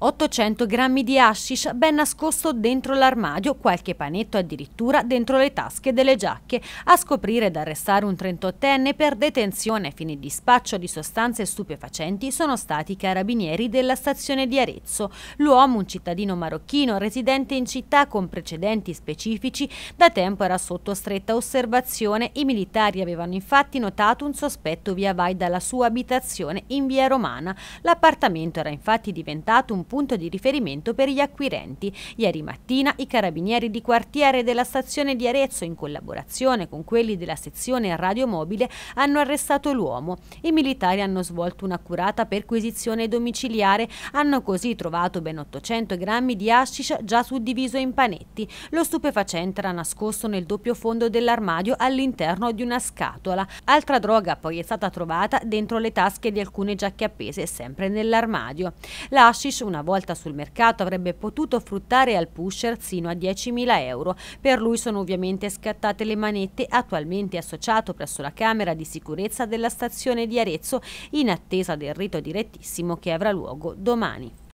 800 grammi di hashish ben nascosto dentro l'armadio, qualche panetto addirittura dentro le tasche delle giacche. A scoprire ed arrestare un 38enne per detenzione a fine di spaccio di sostanze stupefacenti sono stati i carabinieri della stazione di Arezzo. L'uomo, un cittadino marocchino residente in città con precedenti specifici, da tempo era sotto stretta osservazione. I militari avevano infatti notato un sospetto via vai dalla sua abitazione in via Romana. L'appartamento era infatti diventato un punto di riferimento per gli acquirenti. Ieri mattina i carabinieri di quartiere della stazione di Arezzo, in collaborazione con quelli della sezione radiomobile, hanno arrestato l'uomo. I militari hanno svolto un'accurata perquisizione domiciliare, hanno così trovato ben 800 grammi di hashish già suddiviso in panetti. Lo stupefacente era nascosto nel doppio fondo dell'armadio all'interno di una scatola. Altra droga poi è stata trovata dentro le tasche di alcune giacche appese sempre nell'armadio. L'hashish, una una volta sul mercato avrebbe potuto fruttare al pusher sino a 10.000 euro. Per lui sono ovviamente scattate le manette, attualmente associato presso la Camera di sicurezza della stazione di Arezzo in attesa del rito direttissimo che avrà luogo domani.